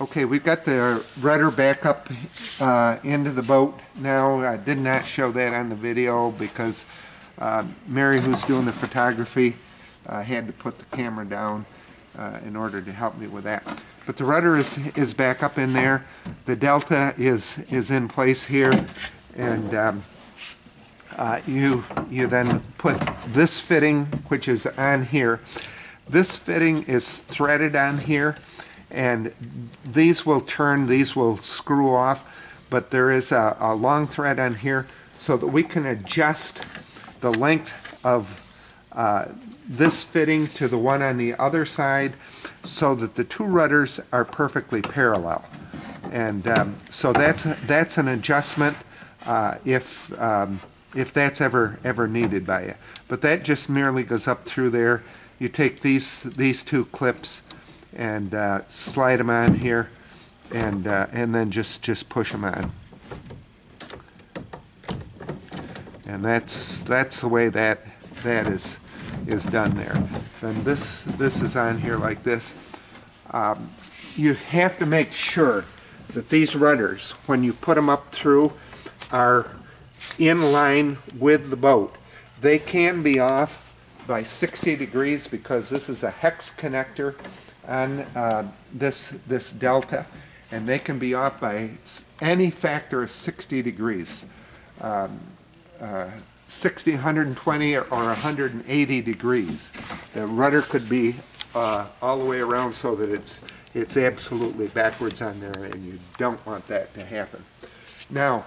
Okay, we've got the rudder back up uh, into the boat now. I did not show that on the video because uh, Mary, who's doing the photography, uh, had to put the camera down uh, in order to help me with that. But the rudder is, is back up in there. The delta is, is in place here. And um, uh, you, you then put this fitting, which is on here. This fitting is threaded on here, and these will turn, these will screw off, but there is a, a long thread on here so that we can adjust the length of uh, this fitting to the one on the other side so that the two rudders are perfectly parallel. And um, so that's, that's an adjustment uh, if, um, if that's ever, ever needed by you. But that just merely goes up through there. You take these, these two clips and uh, slide them on here and, uh, and then just, just push them on. And that's, that's the way that, that is, is done there. And this, this is on here like this. Um, you have to make sure that these rudders, when you put them up through, are in line with the boat. They can be off by 60 degrees because this is a hex connector on uh, this, this delta, and they can be off by any factor of 60 degrees. Um, uh, 60, 120, or or 180 degrees. The rudder could be uh, all the way around so that it's, it's absolutely backwards on there, and you don't want that to happen. Now,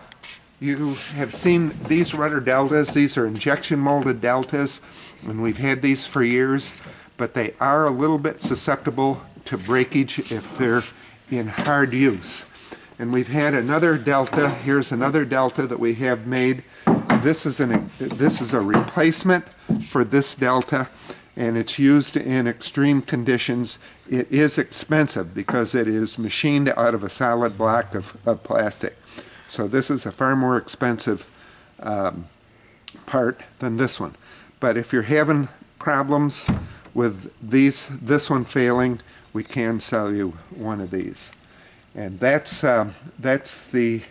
you have seen these rudder deltas, these are injection molded deltas, and we've had these for years, but they are a little bit susceptible to breakage if they're in hard use. And we've had another delta, here's another delta that we have made. This is an, this is a replacement for this delta, and it's used in extreme conditions. It is expensive because it is machined out of a solid block of, of plastic. So this is a far more expensive um, part than this one. But if you're having problems with these, this one failing, we can sell you one of these. And that's, um, that's the,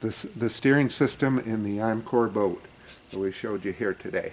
the, the steering system in the Encore boat that we showed you here today.